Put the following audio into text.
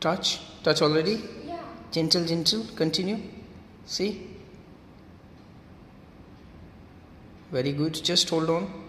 touch touch already? Yeah. gentle gentle continue. See? Very good just hold on.